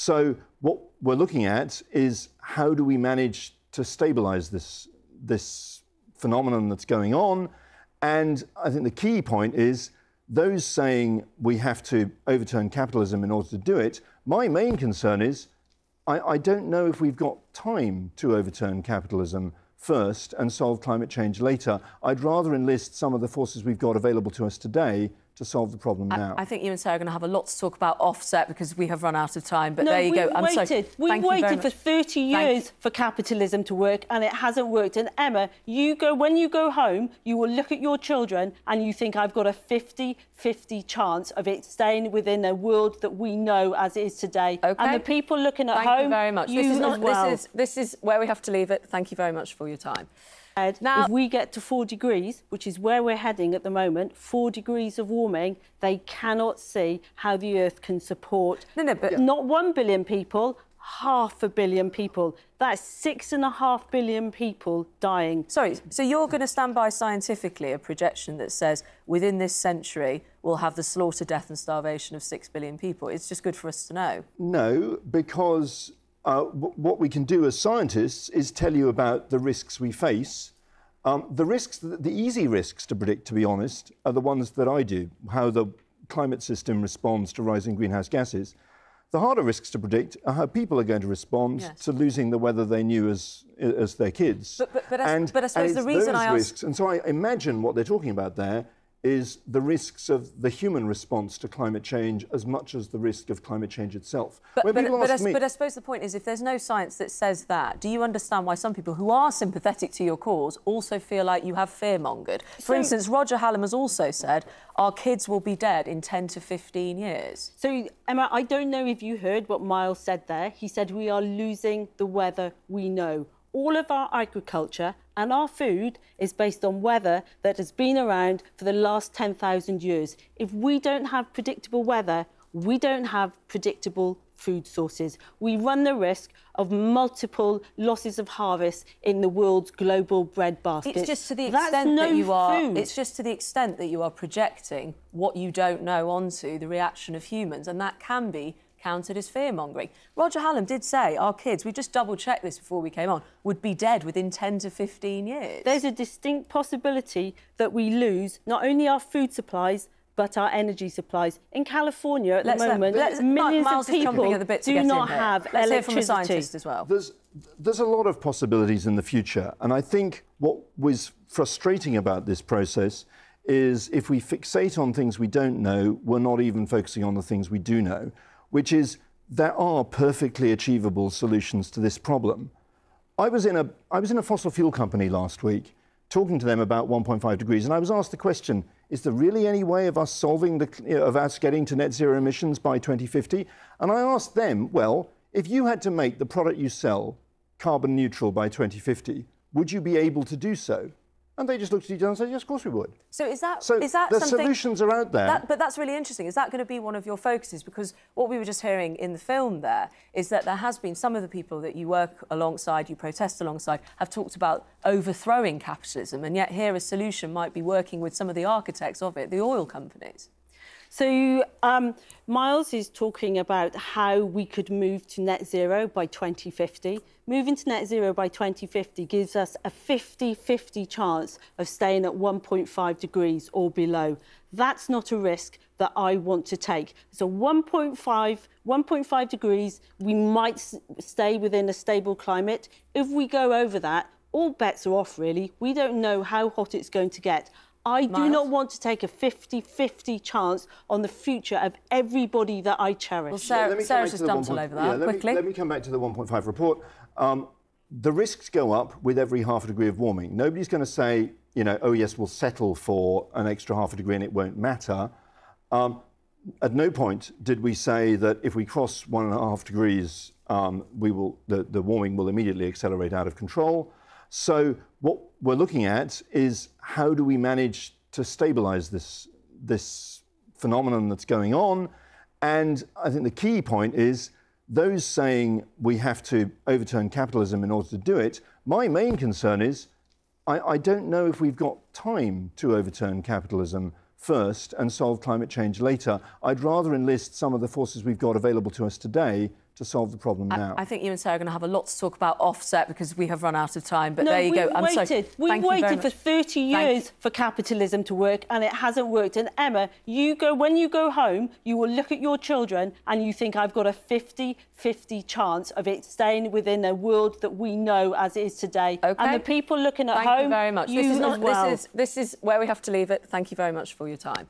So what we're looking at is how do we manage to stabilize this, this phenomenon that's going on? And I think the key point is those saying we have to overturn capitalism in order to do it, my main concern is I, I don't know if we've got time to overturn capitalism first and solve climate change later. I'd rather enlist some of the forces we've got available to us today to solve the problem now. I, I think you and Sarah are going to have a lot to talk about offset because we have run out of time. But no, there you we've go. I'm waited. sorry. We've Thank waited for 30 years Thank- for capitalism to work, and it hasn't worked. And Emma, you go when you go home, you will look at your children and you think I've got a 50-50 chance of it staying within a world that we know as it is today. Okay. And the people looking at Thank home, you very much. you this is not. well. This is this is where we have to leave it. Thank you very much for your time. Now- if we get to four degrees, which is where we're heading at the moment, four degrees of warming, they cannot see how the Earth can support No, no, but- not one billion people, half a billion people. That's six and a half billion people dying. Sorry. So you're going to stand by scientifically a projection that says within this century we'll have the slaughter, death, and starvation of six billion people. It's just good for us to know. No, because uh, what we can do as scientists is tell you about the risks we face. Um, the risks, the easy risks to predict, to be honest, are the ones that I do, how the climate system responds to rising greenhouse gases. The harder risks to predict are how people are going to respond Yes. to losing the weather they knew as, as their kids. But- but- but I s- but I suppose the reason those I asked- risks, and so I imagine what they're talking about there is the risks of the human response to climate change as much as the risk of climate change itself. But, When but, but, ask I, me- but I suppose the point is, if there's no science that says that, do you understand why some people who are sympathetic to your cause also feel like you have fear-mongered? For instance, Roger Hallam has also said our kids will be dead in 10 to 15 years. So, Emma, I don't know if you heard what Myles said there. He said we are losing the weather we know. All of our agriculture and our food is based on weather that has been around for the last 10,000 years. If we don't have predictable weather, we don't have predictable food sources. We run the risk of multiple losses of harvest in the world's global bread basket. It's just to the That's extent no that you are. food. It's just to the extent that you are projecting what you don't know onto the reaction of humans, and that can be counted as fear mongering. Roger Hallam did say our kids, we just double checked this before we came on, would be dead within 10 to 15 years. There's a distinct possibility that we lose not only our food supplies but our energy supplies. In California at Let's the moment, let's- millions Myles of is chomping people the bit to do get not have Let's hear electricity. from a scientist as well. There's, there's a lot of possibilities in the future. And I think what was frustrating about this process is if we fixate on things we don't know, we're not even focusing on the things we do know, which is there are perfectly achievable solutions to this problem. I was in a, I was in a fossil fuel company last week talking to them about 1.5 degrees, and I was asked the question is there really any way of us solving the, of us getting to net zero emissions by 2050? And I asked them, well, if you had to make the product you sell carbon neutral by 2050, would you be able to do so? And they just looked at each other and said, yes, of course we would. So is that So is that the something? solutions are out there. That, but that's really interesting. Is that going to be one of your focuses? Because what we were just hearing in the film there is that there has been some of the people that you work alongside, you protest alongside, have talked about overthrowing capitalism, and yet here a solution might be working with some of the architects of it, the oil companies. So, um, Myles is talking about how we could move to net zero by 2050. Moving to net zero by 2050 gives us a 50 50 chance of staying at 1.5 degrees or below. That's not a risk that I want to take. So, 1.5, 1.5 degrees, we might stay within a stable climate. If we go over that, all bets are off, really. We don't know how hot it's going to get. I do not want to take a 50 50 chance on the future of everybody that I cherish. Well, Sarah, Let me come Sarah's back to just the dumped all over that yeah, let quickly. Me, let me come back to the 1.5 report. Um, the risks go up with every half a degree of warming. Nobody's going to say, you know, oh yes, we'll settle for an extra half a degree and it won't matter. Um, at no point did we say that if we cross one and a half degrees, um, we will the, the warming will immediately accelerate out of control. So what we're looking at is how do we manage to stabilize this this phenomenon that's going on? And I think the key point is those saying we have to overturn capitalism in order to do it. My main concern is I, I don't know if we've got time to overturn capitalism first and solve climate change later. I'd rather enlist some of the forces we've got available to us today to solve the problem now. I think you and Sarah are going to have a lot to talk about offset because we have run out of time. But no, there you we've go. I'm waited. sorry. We've Thank waited for much. 30 Thank years for capitalism to work, and it hasn't worked. And Emma, you go when you go home, you will look at your children and you think I've got a 50-50 chance of it staying within a world that we know as it is today. Okay. And the people looking at Thank home, you very much. you this is not. well. This is this is where we have to leave it. Thank you very much for your time.